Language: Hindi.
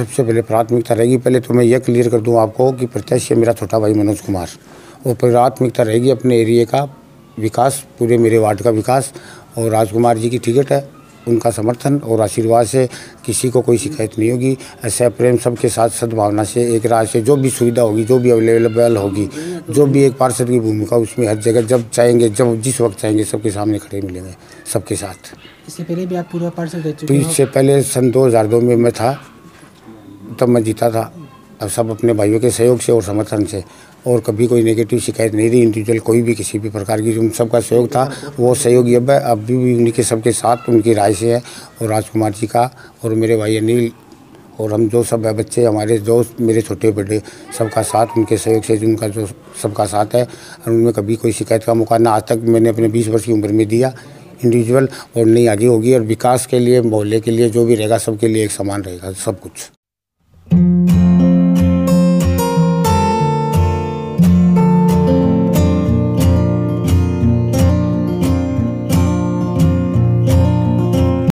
सबसे पहले प्राथमिकता रहेगी, पहले तो मैं ये क्लियर कर दूँ आपको कि प्रत्याशी मेरा छोटा भाई मनोज कुमार। और प्राथमिकता रहेगी अपने एरिए का विकास, पूरे मेरे वार्ड का विकास। और राजकुमार जी की टिकट है। उनका समर्थन और आशीर्वाद से किसी को कोई शिकायत नहीं होगी। ऐसे प्रेम सबके साथ सद्भावना से एक राज से जो भी सुविधा होगी जो भी अवेलेबल होगी जो भी एक पार्षद की भूमिका उसमें हर जगह जब चाहेंगे जब जिस वक्त चाहेंगे सबके सामने खड़े मिलेंगे सबके साथ। इससे पहले भी आप पूर्व पार्षद रह तो चुके इससे पहले सन 2002 में मैं था तब मैं जीता था। अब सब अपने भाइयों के सहयोग से और समर्थन से। और कभी कोई नेगेटिव शिकायत नहीं रही इंडिविजुअल कोई भी किसी भी प्रकार की उन सबका सहयोग था, वो सहयोग अब है। अभी भी उन्हीं के सबके साथ उनकी राय से है। और राजकुमार जी का और मेरे भाई अनिल और हम जो सब है बच्चे, हमारे दोस्त, मेरे छोटे बड़े सबका साथ उनके सहयोग से उनका जो सबका साथ है। और उनमें कभी कोई शिकायत का मौका ना, आज तक मैंने अपने बीस वर्ष की उम्र में दिया इंडिविजुअल और नहीं आगे होगी। और विकास के लिए, मोहल्ले के लिए, जो भी रहेगा, सबके लिए एक समान रहेगा, सब कुछ।